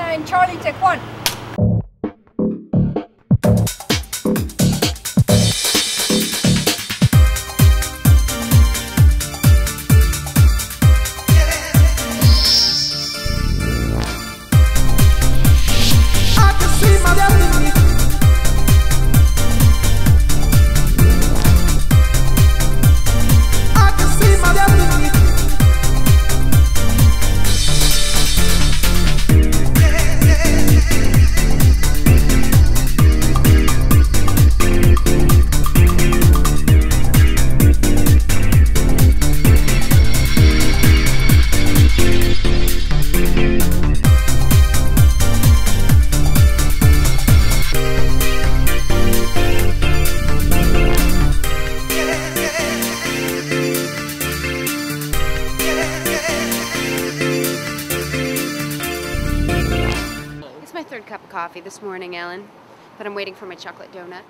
and Charlie, take third cup of coffee this morning, Ellen, but I'm waiting for my chocolate donut.